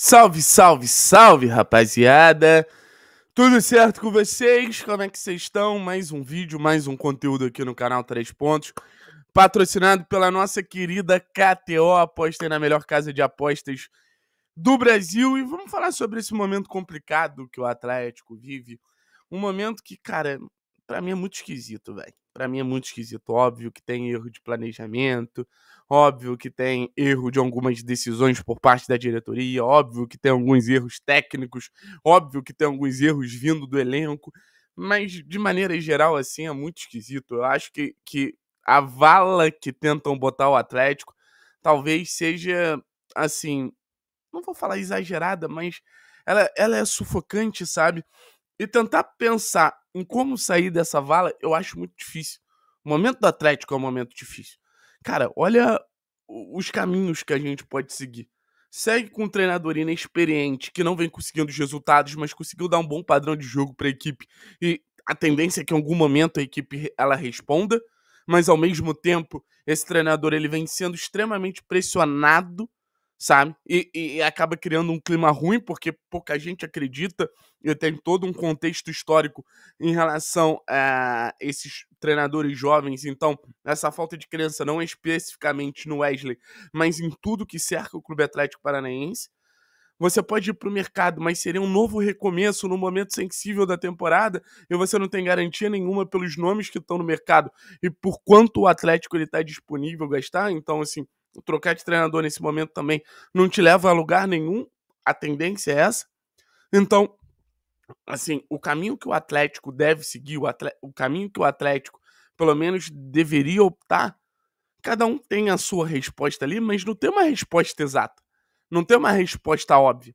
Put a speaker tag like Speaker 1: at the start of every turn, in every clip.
Speaker 1: Salve, salve, salve, rapaziada! Tudo certo com vocês? Como é que vocês estão? Mais um vídeo, mais um conteúdo aqui no canal 3 Pontos, patrocinado pela nossa querida KTO, apostem na melhor casa de apostas do Brasil. E vamos falar sobre esse momento complicado que o Atlético vive. Um momento que, cara, para mim é muito esquisito, velho. Para mim é muito esquisito. Óbvio que tem erro de planejamento, óbvio que tem erro de algumas decisões por parte da diretoria, óbvio que tem alguns erros técnicos, óbvio que tem alguns erros vindo do elenco, mas de maneira geral, assim, é muito esquisito. Eu acho que, que a vala que tentam botar o Atlético talvez seja, assim, não vou falar exagerada, mas ela, ela é sufocante, sabe? E tentar pensar em como sair dessa vala, eu acho muito difícil. O momento do Atlético é um momento difícil. Cara, olha os caminhos que a gente pode seguir. Segue com um treinador inexperiente que não vem conseguindo os resultados, mas conseguiu dar um bom padrão de jogo para a equipe. E a tendência é que em algum momento a equipe ela responda, mas ao mesmo tempo esse treinador ele vem sendo extremamente pressionado sabe? E, e, acaba criando um clima ruim, porque pouca gente acredita, e tem todo um contexto histórico em relação a esses treinadores jovens. Então, essa falta de crença não é especificamente no Wesley, mas em tudo que cerca o Clube Atlético Paranaense. Você pode ir para o mercado, mas seria um novo recomeço no momento sensível da temporada e você não tem garantia nenhuma pelos nomes que estão no mercado e por quanto o Atlético está disponível gastar. Então, assim, trocar de treinador nesse momento também não te leva a lugar nenhum. A tendência é essa. Então, assim, o caminho que o Atlético deve seguir, o, o caminho que o Atlético, pelo menos, deveria optar, cada um tem a sua resposta ali, mas não tem uma resposta exata. Não tem uma resposta óbvia.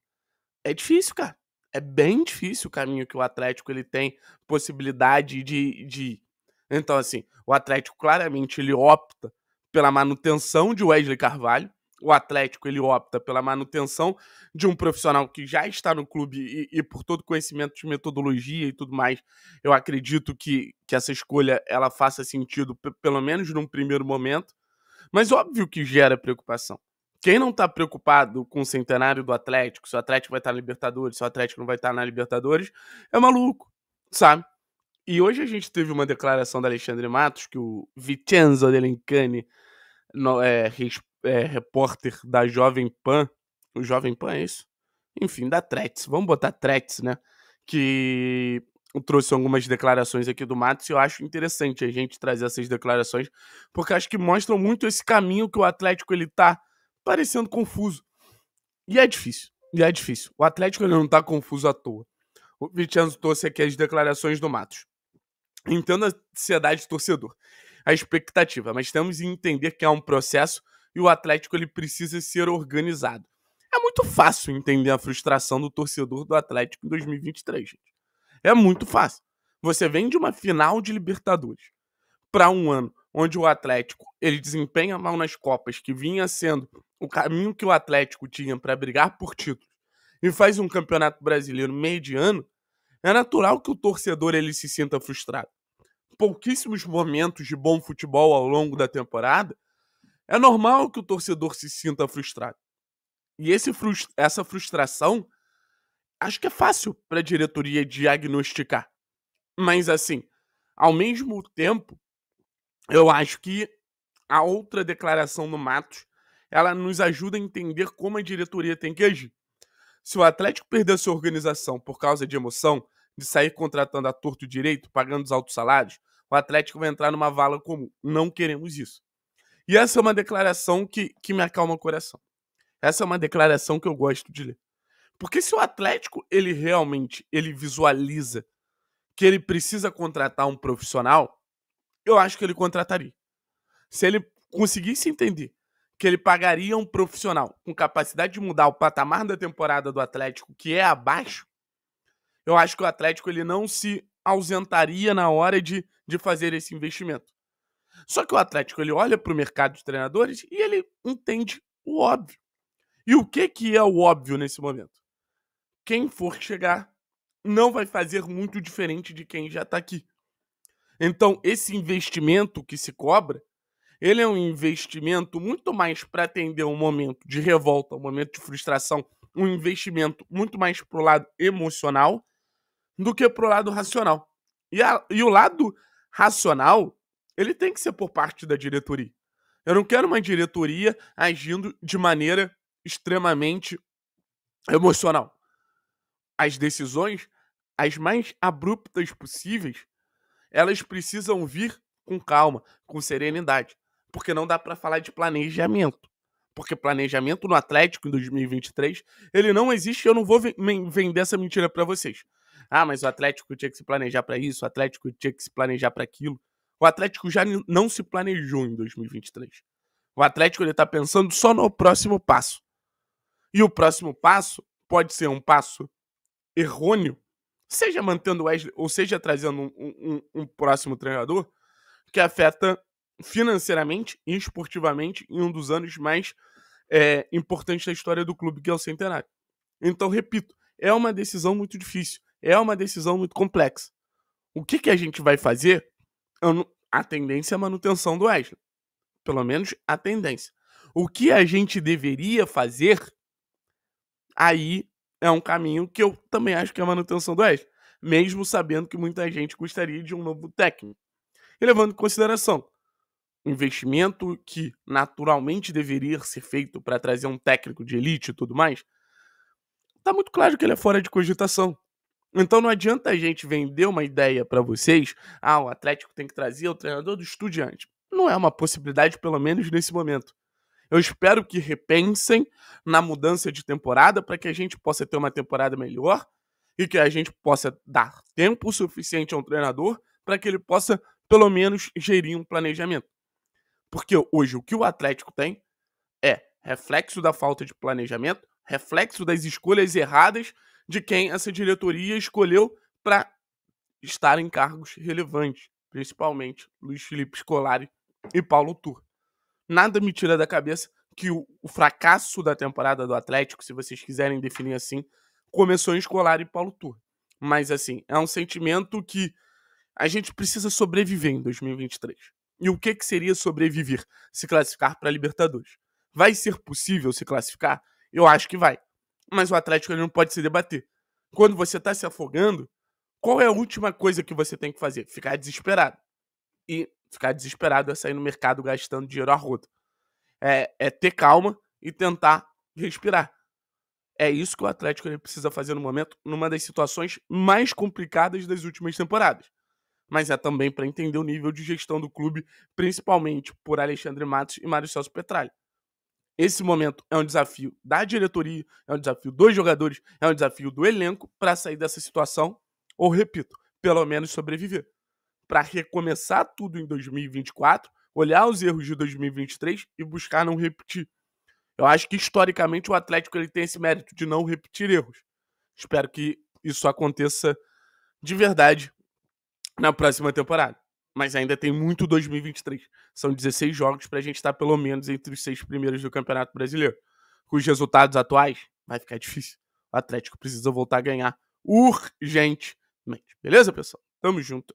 Speaker 1: É difícil, cara. É bem difícil o caminho que o Atlético ele tem possibilidade de, de... Então, assim, o Atlético claramente ele opta pela manutenção de Wesley Carvalho. O Atlético ele opta pela manutenção de um profissional que já está no clube e, e, por todo conhecimento de metodologia e tudo mais, eu acredito que, que essa escolha ela faça sentido, pelo menos num primeiro momento. Mas óbvio que gera preocupação. Quem não está preocupado com o centenário do Atlético, se o Atlético vai estar na Libertadores, se o Atlético não vai estar na Libertadores, é maluco, sabe? E hoje a gente teve uma declaração da Alexandre Matos, que o Vincenzo Delencani no, é, é, repórter da Jovem Pan. O Jovem Pan é isso? Enfim, da Tretz. Vamos botar Tretz, né? Que trouxe algumas declarações aqui do Matos e eu acho interessante a gente trazer essas declarações, porque acho que mostram muito esse caminho que o Atlético ele tá parecendo confuso. E é difícil. E é difícil. O Atlético ele não tá confuso à toa. O Vincenzo trouxe aqui as declarações do Matos. Entendo a ansiedade do torcedor a expectativa, mas temos que entender que é um processo e o Atlético ele precisa ser organizado. É muito fácil entender a frustração do torcedor do Atlético em 2023, gente. É muito fácil. Você vem de uma final de Libertadores para um ano onde o Atlético ele desempenha mal nas Copas, que vinha sendo o caminho que o Atlético tinha para brigar por títulos, e faz um campeonato brasileiro mediano, é natural que o torcedor ele se sinta frustrado pouquíssimos momentos de bom futebol ao longo da temporada, é normal que o torcedor se sinta frustrado. E esse frust essa frustração, acho que é fácil para a diretoria diagnosticar. Mas, assim, ao mesmo tempo, eu acho que a outra declaração do Matos ela nos ajuda a entender como a diretoria tem que agir. Se o Atlético perder sua organização por causa de emoção, de sair contratando a torto direito, pagando os altos salários, o Atlético vai entrar numa vala comum. Não queremos isso. E essa é uma declaração que, que me acalma o coração. Essa é uma declaração que eu gosto de ler. Porque se o Atlético, ele realmente, ele visualiza que ele precisa contratar um profissional, eu acho que ele contrataria. Se ele conseguisse entender que ele pagaria um profissional com capacidade de mudar o patamar da temporada do Atlético, que é abaixo, eu acho que o Atlético ele não se ausentaria na hora de, de fazer esse investimento. Só que o Atlético ele olha para o mercado de treinadores e ele entende o óbvio. E o que, que é o óbvio nesse momento? Quem for chegar não vai fazer muito diferente de quem já está aqui. Então, esse investimento que se cobra, ele é um investimento muito mais para atender um momento de revolta, um momento de frustração um investimento muito mais pro lado emocional do que pro lado racional. E, a, e o lado racional, ele tem que ser por parte da diretoria. Eu não quero uma diretoria agindo de maneira extremamente emocional. As decisões, as mais abruptas possíveis, elas precisam vir com calma, com serenidade, porque não dá para falar de planejamento. Porque planejamento no Atlético em 2023, ele não existe, eu não vou vender essa mentira para vocês. Ah, mas o Atlético tinha que se planejar para isso, o Atlético tinha que se planejar para aquilo. O Atlético já não se planejou em 2023. O Atlético ele tá pensando só no próximo passo. E o próximo passo pode ser um passo errôneo, seja mantendo o Wesley, ou seja trazendo um, um, um próximo treinador, que afeta financeiramente e esportivamente em um dos anos mais é, importantes da história do clube, que é o centenário. Então, repito, é uma decisão muito difícil, é uma decisão muito complexa. O que, que a gente vai fazer? A tendência é a manutenção do Wesley. Pelo menos a tendência. O que a gente deveria fazer, aí é um caminho que eu também acho que é a manutenção do Wesley. Mesmo sabendo que muita gente gostaria de um novo técnico. E levando em consideração o investimento que naturalmente deveria ser feito para trazer um técnico de elite e tudo mais, tá muito claro que ele é fora de cogitação. Então não adianta a gente vender uma ideia para vocês, ah, o Atlético tem que trazer o treinador do estudiante. Não é uma possibilidade, pelo menos nesse momento. Eu espero que repensem na mudança de temporada para que a gente possa ter uma temporada melhor e que a gente possa dar tempo suficiente ao treinador para que ele possa, pelo menos, gerir um planejamento. Porque hoje o que o Atlético tem é reflexo da falta de planejamento, reflexo das escolhas erradas de quem essa diretoria escolheu para estar em cargos relevantes, principalmente Luiz Felipe Scolari e Paulo Tur. Nada me tira da cabeça que o, o, fracasso da temporada do Atlético, se vocês quiserem definir assim, começou em Scolari e Paulo Tur. Mas assim, é um sentimento que a gente precisa sobreviver em 2023. E o que, que seria sobreviver? Se classificar para Libertadores. Vai ser possível se classificar? Eu acho que vai. Mas o Atlético não pode se debater. Quando você está se afogando, qual é a última coisa que você tem que fazer? Ficar desesperado. E ficar desesperado é sair no mercado gastando dinheiro a roda. É, é ter calma e tentar respirar. É isso que o Atlético ele precisa fazer no momento, numa das situações mais complicadas das últimas temporadas. Mas é também para entender o nível de gestão do clube, principalmente por Alexandre Matos e Mário Celso Petralha. Esse momento é um desafio da diretoria, é um desafio dos jogadores, é um desafio do elenco para sair dessa situação, ou repito, pelo menos sobreviver. Para recomeçar tudo em 2024, olhar os erros de 2023 e buscar não repetir. Eu acho que historicamente o Atlético ele tem esse mérito de não repetir erros. Espero que isso aconteça de verdade na próxima temporada mas ainda tem muito 2023. São 16 jogos para a gente estar pelo menos entre os seis primeiros do Campeonato Brasileiro. Com os resultados atuais, vai ficar difícil. O Atlético precisa voltar a ganhar urgentemente. Beleza, pessoal? Tamo junto.